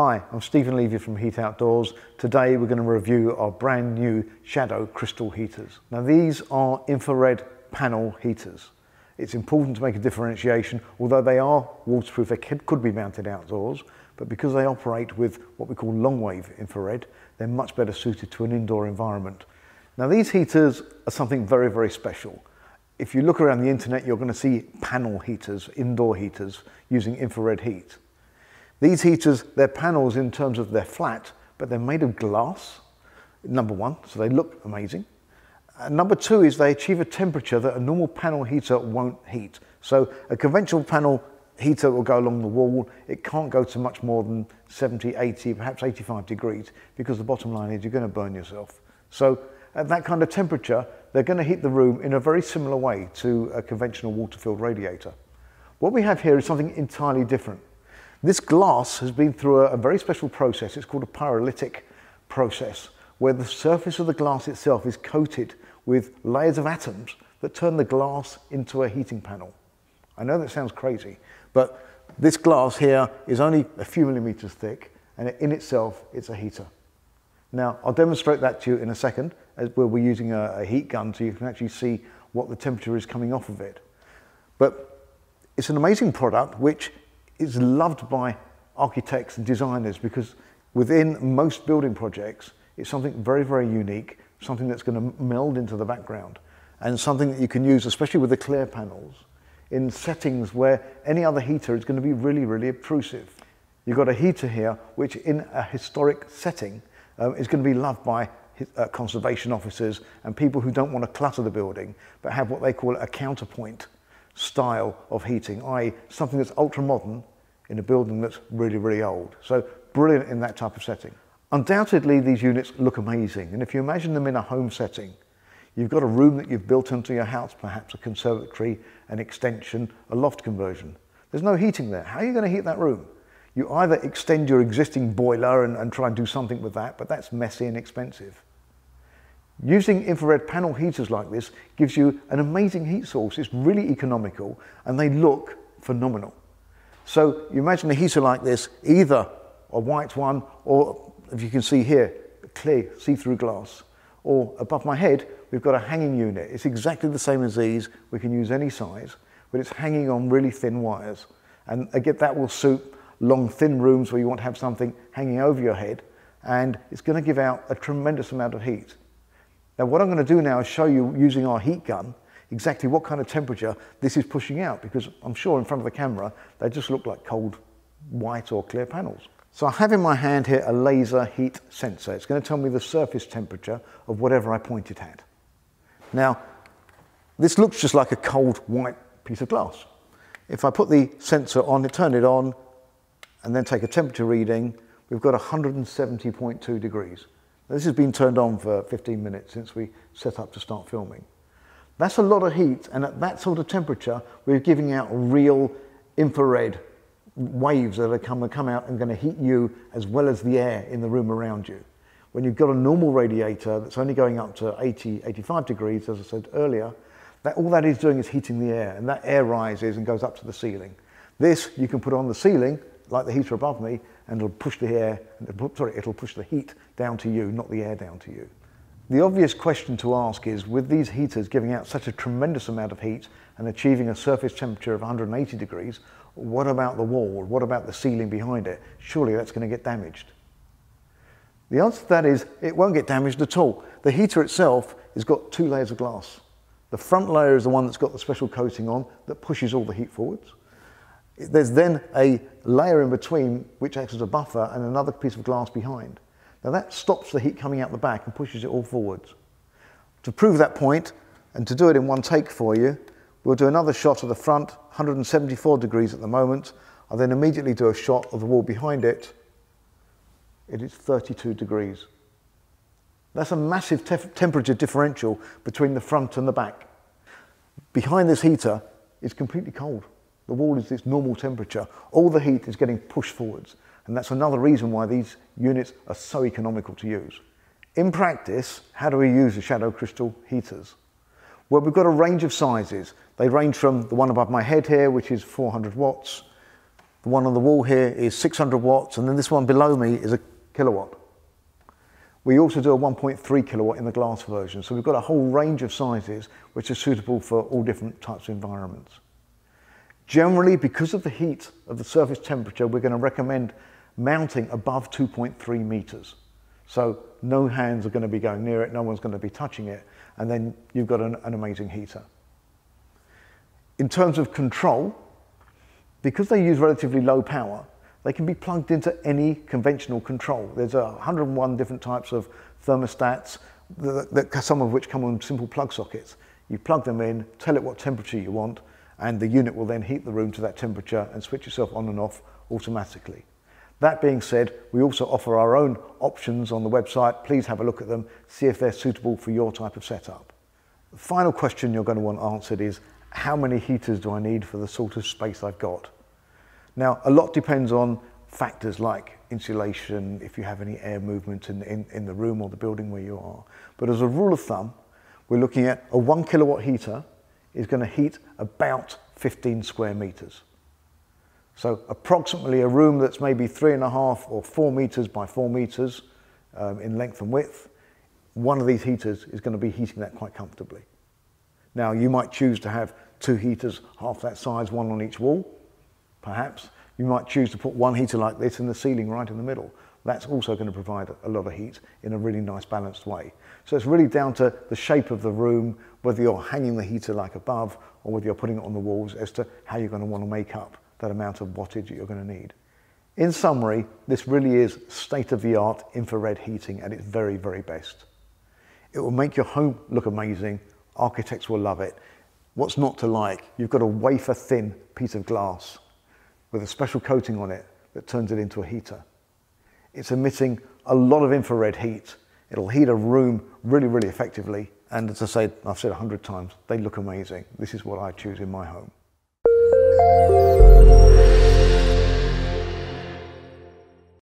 Hi, I'm Stephen Levy from Heat Outdoors. Today we're going to review our brand new Shadow Crystal heaters. Now these are infrared panel heaters. It's important to make a differentiation, although they are waterproof, they could be mounted outdoors, but because they operate with what we call long wave infrared, they're much better suited to an indoor environment. Now these heaters are something very, very special. If you look around the internet, you're going to see panel heaters, indoor heaters, using infrared heat. These heaters, they're panels in terms of they're flat, but they're made of glass, number one, so they look amazing. And number two is they achieve a temperature that a normal panel heater won't heat. So a conventional panel heater will go along the wall. It can't go to much more than 70, 80, perhaps 85 degrees, because the bottom line is you're going to burn yourself. So at that kind of temperature, they're going to heat the room in a very similar way to a conventional water-filled radiator. What we have here is something entirely different. This glass has been through a, a very special process. It's called a pyrolytic process, where the surface of the glass itself is coated with layers of atoms that turn the glass into a heating panel. I know that sounds crazy, but this glass here is only a few millimeters thick, and in itself, it's a heater. Now, I'll demonstrate that to you in a second, as where we're using a, a heat gun so you can actually see what the temperature is coming off of it. But it's an amazing product which is loved by architects and designers because within most building projects, it's something very, very unique, something that's going to meld into the background and something that you can use, especially with the clear panels, in settings where any other heater is going to be really, really obtrusive. You've got a heater here, which in a historic setting um, is going to be loved by uh, conservation officers and people who don't want to clutter the building, but have what they call a counterpoint style of heating, i.e. something that's ultra modern in a building that's really, really old. So brilliant in that type of setting. Undoubtedly, these units look amazing. And if you imagine them in a home setting, you've got a room that you've built into your house, perhaps a conservatory, an extension, a loft conversion. There's no heating there. How are you going to heat that room? You either extend your existing boiler and, and try and do something with that, but that's messy and expensive. Using infrared panel heaters like this gives you an amazing heat source. It's really economical and they look phenomenal. So you imagine a heater like this, either a white one or, if you can see here, clear see-through glass. Or above my head, we've got a hanging unit. It's exactly the same as these. We can use any size, but it's hanging on really thin wires. And again, that will suit long, thin rooms where you want to have something hanging over your head. And it's going to give out a tremendous amount of heat. Now what I'm going to do now is show you using our heat gun exactly what kind of temperature this is pushing out because I'm sure in front of the camera they just look like cold white or clear panels. So I have in my hand here a laser heat sensor. It's going to tell me the surface temperature of whatever I point it at. Now this looks just like a cold white piece of glass. If I put the sensor on, turn it on and then take a temperature reading, we've got 170.2 degrees. This has been turned on for 15 minutes since we set up to start filming. That's a lot of heat, and at that sort of temperature, we're giving out real infrared waves that are come, come out and going to heat you as well as the air in the room around you. When you've got a normal radiator that's only going up to 80, 85 degrees, as I said earlier, that, all that is doing is heating the air, and that air rises and goes up to the ceiling. This you can put on the ceiling, like the heater above me, and it'll push the air, sorry, it'll push the heat down to you, not the air down to you. The obvious question to ask is, with these heaters giving out such a tremendous amount of heat and achieving a surface temperature of 180 degrees, what about the wall? What about the ceiling behind it? Surely that's going to get damaged. The answer to that is, it won't get damaged at all. The heater itself has got two layers of glass. The front layer is the one that's got the special coating on that pushes all the heat forwards. There's then a layer in between which acts as a buffer and another piece of glass behind. Now that stops the heat coming out the back and pushes it all forwards. To prove that point and to do it in one take for you, we'll do another shot of the front, 174 degrees at the moment. I'll then immediately do a shot of the wall behind it. It is 32 degrees. That's a massive te temperature differential between the front and the back. Behind this heater, it's completely cold. The wall is its normal temperature. All the heat is getting pushed forwards. And that's another reason why these units are so economical to use. In practice, how do we use the shadow crystal heaters? Well, we've got a range of sizes. They range from the one above my head here, which is 400 watts, The one on the wall here is 600 watts, and then this one below me is a kilowatt. We also do a 1.3 kilowatt in the glass version, so we've got a whole range of sizes which are suitable for all different types of environments. Generally, because of the heat of the surface temperature, we're going to recommend mounting above 2.3 meters. So no hands are going to be going near it, no one's going to be touching it, and then you've got an, an amazing heater. In terms of control, because they use relatively low power, they can be plugged into any conventional control. There's 101 different types of thermostats, that, that, some of which come on simple plug sockets. You plug them in, tell it what temperature you want, and the unit will then heat the room to that temperature and switch itself on and off automatically. That being said, we also offer our own options on the website. Please have a look at them, see if they're suitable for your type of setup. The final question you're going to want answered is, how many heaters do I need for the sort of space I've got? Now, a lot depends on factors like insulation, if you have any air movement in, in, in the room or the building where you are. But as a rule of thumb, we're looking at a one kilowatt heater is going to heat about 15 square meters. So approximately a room that's maybe three and a half or four meters by four meters um, in length and width, one of these heaters is going to be heating that quite comfortably. Now you might choose to have two heaters half that size, one on each wall, perhaps. You might choose to put one heater like this in the ceiling right in the middle. That's also going to provide a lot of heat in a really nice balanced way. So it's really down to the shape of the room, whether you're hanging the heater like above or whether you're putting it on the walls as to how you're going to want to make up that amount of wattage that you're going to need. In summary, this really is state-of-the-art infrared heating at its very, very best. It will make your home look amazing. Architects will love it. What's not to like? You've got a wafer-thin piece of glass with a special coating on it that turns it into a heater. It's emitting a lot of infrared heat. It'll heat a room really, really effectively. And as I say, I've said a hundred times, they look amazing. This is what I choose in my home.